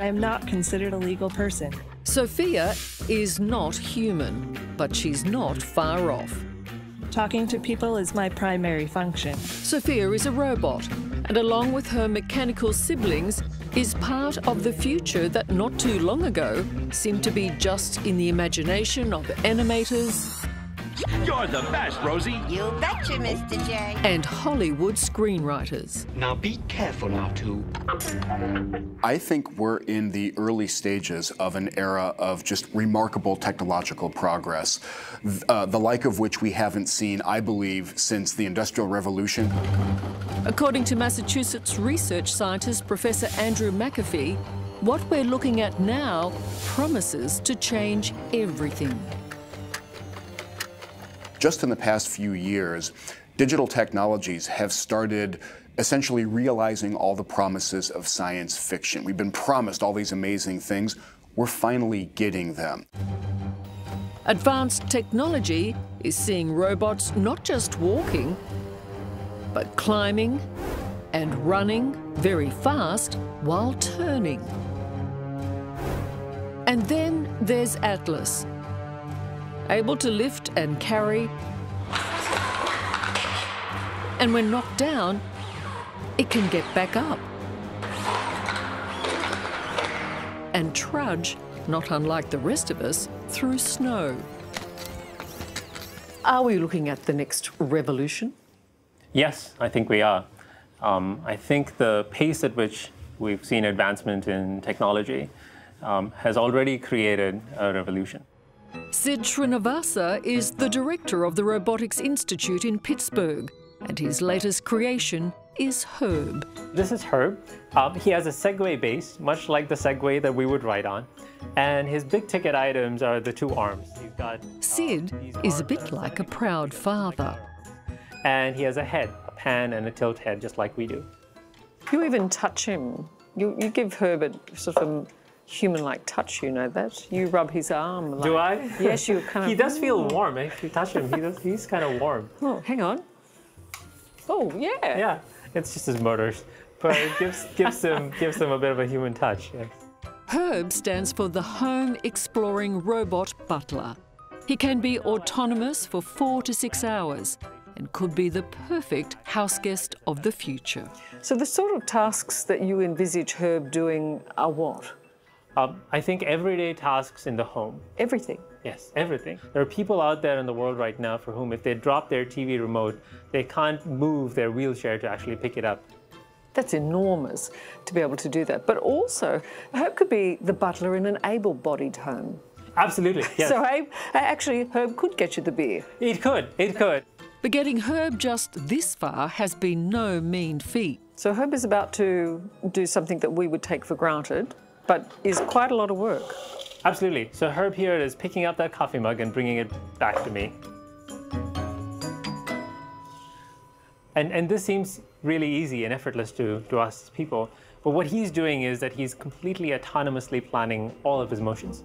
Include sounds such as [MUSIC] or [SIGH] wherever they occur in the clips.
I am not considered a legal person. Sophia is not human, but she's not far off. Talking to people is my primary function. Sophia is a robot, and along with her mechanical siblings, is part of the future that not too long ago seemed to be just in the imagination of animators you're the best, Rosie. You betcha, Mr. J. And Hollywood screenwriters. Now be careful now, too. I think we're in the early stages of an era of just remarkable technological progress, uh, the like of which we haven't seen, I believe, since the Industrial Revolution. According to Massachusetts research scientist Professor Andrew McAfee, what we're looking at now promises to change everything. Just in the past few years, digital technologies have started essentially realizing all the promises of science fiction. We've been promised all these amazing things. We're finally getting them. Advanced technology is seeing robots not just walking, but climbing and running very fast while turning. And then there's Atlas, able to lift and carry. And when knocked down, it can get back up. And trudge, not unlike the rest of us, through snow. Are we looking at the next revolution? Yes, I think we are. Um, I think the pace at which we've seen advancement in technology um, has already created a revolution. Sid Srinivasa is the director of the Robotics Institute in Pittsburgh, and his latest creation is Herb. This is Herb. Um, he has a Segway base, much like the Segway that we would ride on. And his big ticket items are the two arms. You've got, uh, Sid is a bit like a proud father. And he has a head, a pan and a tilt head, just like we do. You even touch him. You, you give Herb a sort of a human-like touch, you know that. You rub his arm. Like, Do I? [LAUGHS] Yes, you kind of... he does feel mm. warm. Eh? If you touch him, he does, he's kind of warm. [LAUGHS] Oh, hang on. Oh, yeah. Yeah, it's just his motors. But it gives, gives, [LAUGHS] him, gives him a bit of a human touch, yes. HERB stands for the Home Exploring Robot Butler. He can be autonomous for four to six hours and could be the perfect house guest of the future. So the sort of tasks that you envisage Herb doing are what? Um, I think everyday tasks in the home. Everything? Yes, everything. There are people out there in the world right now for whom if they drop their TV remote, they can't move their wheelchair to actually pick it up. That's enormous to be able to do that. But also, Herb could be the butler in an able-bodied home. Absolutely, [LAUGHS] yes. so actually, Herb could get you the beer. It could, it could. But getting Herb just this far has been no mean feat. So Herb is about to do something that we would take for granted, but is quite a lot of work. Absolutely. So Herb here is picking up that coffee mug and bringing it back to me. And, and this seems really easy and effortless to, to us people. But what he's doing is that he's completely autonomously planning all of his motions.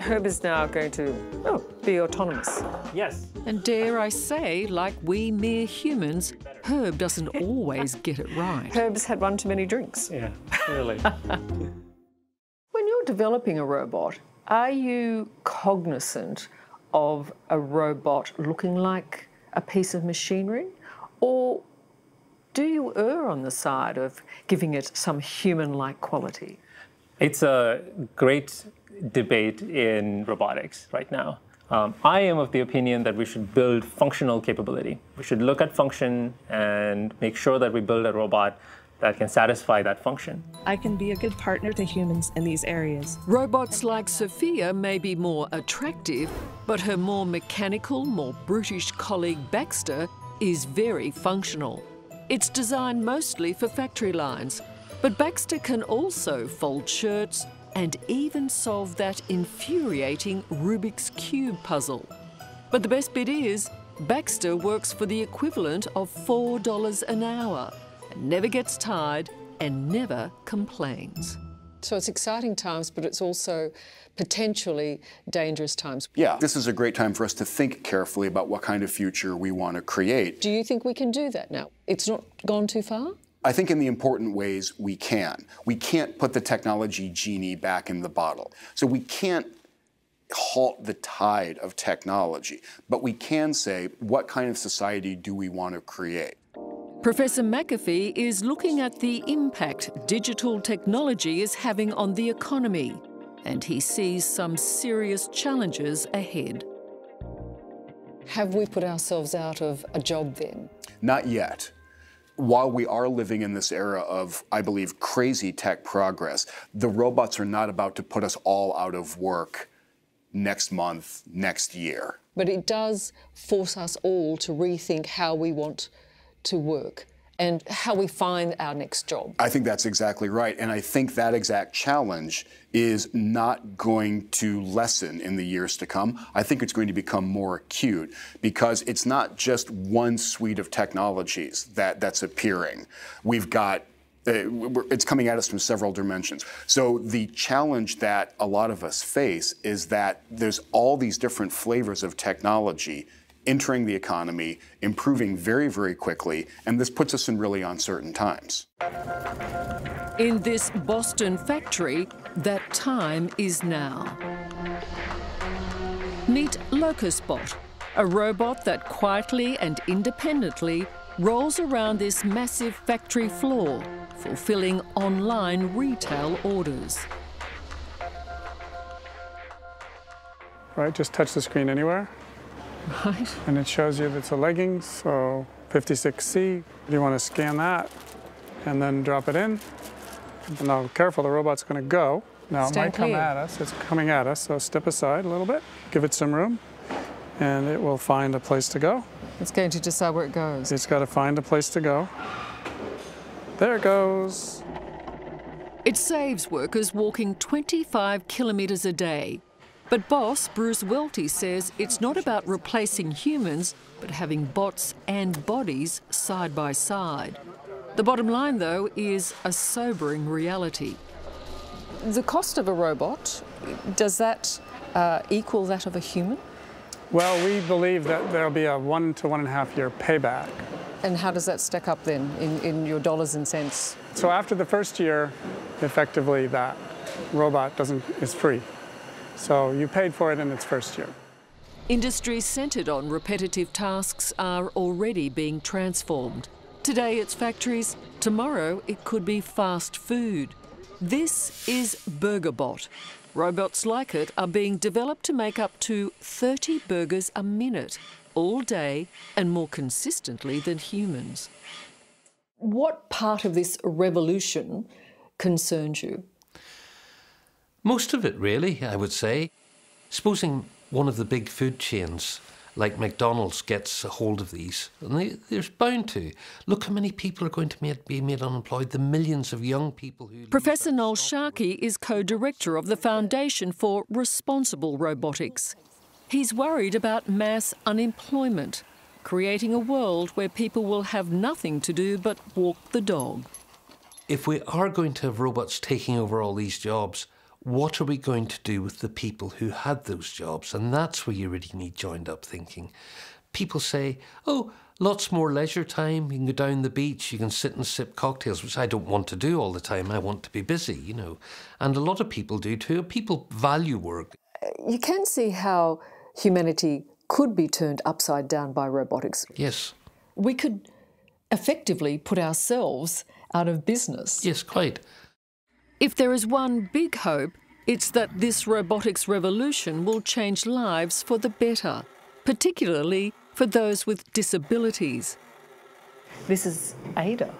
Herb is now going to oh, be autonomous. Yes. And dare I say, like we mere humans, Herb doesn't always get it right. Herb's had one too many drinks. Yeah, really. [LAUGHS] when you're developing a robot, are you cognizant of a robot looking like a piece of machinery? Or do you err on the side of giving it some human-like quality? It's a great debate in robotics right now. Um, I am of the opinion that we should build functional capability. We should look at function and make sure that we build a robot that can satisfy that function. I can be a good partner to humans in these areas. Robots like Sophia may be more attractive, but her more mechanical, more brutish colleague Baxter is very functional. It's designed mostly for factory lines, but Baxter can also fold shirts, and even solve that infuriating Rubik's Cube puzzle. But the best bit is, Baxter works for the equivalent of $4 an hour, and never gets tired and never complains. So it's exciting times, but it's also potentially dangerous times. Yeah, this is a great time for us to think carefully about what kind of future we want to create. Do you think we can do that now? It's not gone too far? I think in the important ways we can. We can't put the technology genie back in the bottle. So we can't halt the tide of technology, but we can say what kind of society do we want to create? Professor McAfee is looking at the impact digital technology is having on the economy, and he sees some serious challenges ahead. Have we put ourselves out of a job then? Not yet. While we are living in this era of, I believe, crazy tech progress, the robots are not about to put us all out of work next month, next year. But it does force us all to rethink how we want to work and how we find our next job. I think that's exactly right. And I think that exact challenge is not going to lessen in the years to come. I think it's going to become more acute because it's not just one suite of technologies that, that's appearing. We've got uh, it's coming at us from several dimensions. So the challenge that a lot of us face is that there's all these different flavors of technology entering the economy, improving very, very quickly, and this puts us in really uncertain times. In this Boston factory, that time is now. Meet LocusBot, a robot that quietly and independently rolls around this massive factory floor fulfilling online retail orders. Right, just touch the screen anywhere. Right. And it shows you that it's a leggings, so 56C. You want to scan that and then drop it in. Now, careful, the robot's going to go. Now, Stand it might come clear. at us. It's coming at us, so step aside a little bit, give it some room, and it will find a place to go. It's going to decide where it goes. It's got to find a place to go. There it goes. It saves workers walking 25 kilometres a day. But boss Bruce Welty says it's not about replacing humans, but having bots and bodies side by side. The bottom line, though, is a sobering reality. The cost of a robot, does that uh, equal that of a human? Well, we believe that there'll be a one to one and a half year payback. And how does that stack up then in, in your dollars and cents? So after the first year, effectively that robot doesn't is free. So you paid for it in its first year. Industries centred on repetitive tasks are already being transformed. Today it's factories, tomorrow it could be fast food. This is BurgerBot. Robots like it are being developed to make up to 30 burgers a minute, all day and more consistently than humans. What part of this revolution concerns you? Most of it, really, I would say. Supposing one of the big food chains like McDonald's gets a hold of these, and they, they're bound to. Look how many people are going to made, be made unemployed, the millions of young people who. Professor Noel Sharkey is co director of the Foundation for Responsible Robotics. He's worried about mass unemployment, creating a world where people will have nothing to do but walk the dog. If we are going to have robots taking over all these jobs, what are we going to do with the people who had those jobs? And that's where you really need joined up thinking. People say, oh, lots more leisure time. You can go down the beach, you can sit and sip cocktails, which I don't want to do all the time. I want to be busy, you know. And a lot of people do too. People value work. You can see how humanity could be turned upside down by robotics. Yes. We could effectively put ourselves out of business. Yes, quite. If there is one big hope, it's that this robotics revolution will change lives for the better, particularly for those with disabilities. This is Ada.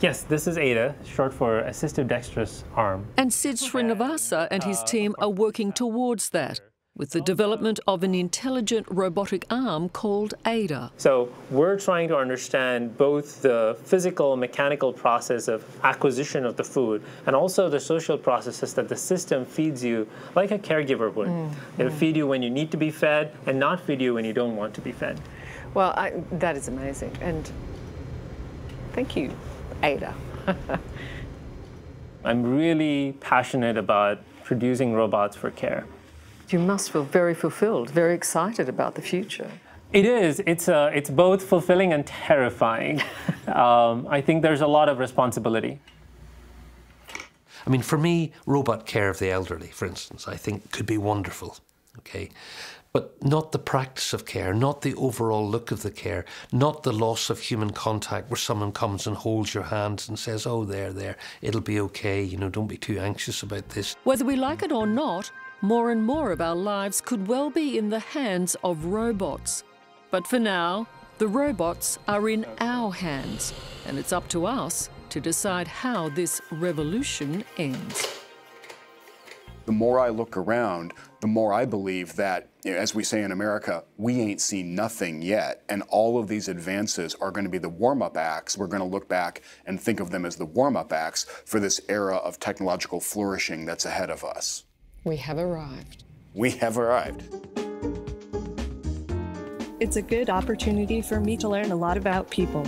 Yes, this is ADA, short for Assistive Dexterous Arm. And Sid Srinivasa and his uh, team are working towards that with the development of an intelligent robotic arm called ADA. So we're trying to understand both the physical, mechanical process of acquisition of the food and also the social processes that the system feeds you like a caregiver would. Mm. It'll mm. feed you when you need to be fed and not feed you when you don't want to be fed. Well, I, that is amazing. And thank you, Ada. [LAUGHS] I'm really passionate about producing robots for care. You must feel very fulfilled, very excited about the future. It is. It's uh, it's both fulfilling and terrifying. [LAUGHS] um, I think there's a lot of responsibility. I mean, for me, robot care of the elderly, for instance, I think could be wonderful. Okay, but not the practice of care, not the overall look of the care, not the loss of human contact where someone comes and holds your hands and says, "Oh, there, there, it'll be okay. You know, don't be too anxious about this." Whether we like it or not, more and more of our lives could well be in the hands of robots. But for now, the robots are in our hands, and it's up to us to decide how this revolution ends. The more I look around, the more I believe that, you know, as we say in America, we ain't seen nothing yet. And all of these advances are going to be the warm up acts. We're going to look back and think of them as the warm up acts for this era of technological flourishing that's ahead of us. We have arrived. We have arrived. It's a good opportunity for me to learn a lot about people.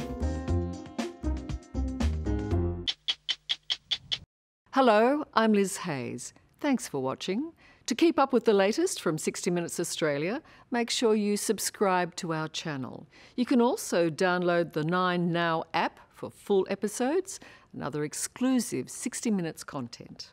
Hello, I'm Liz Hayes. Thanks for watching. To keep up with the latest from 60 Minutes Australia, make sure you subscribe to our channel. You can also download the 9Now app for full episodes and other exclusive 60 Minutes content.